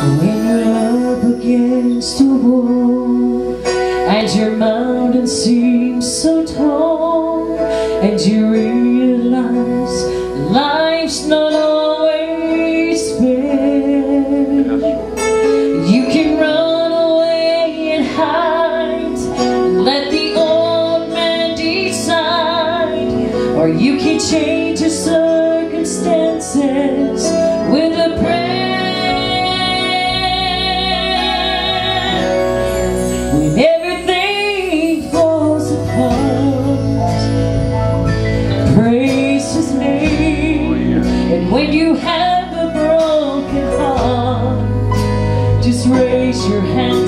When you're up against a wall And your mountain seems so tall And you realize life's not always fair. You can run away and hide Let the old man decide Or you can change your circumstances. And when you have a broken heart Just raise your hand.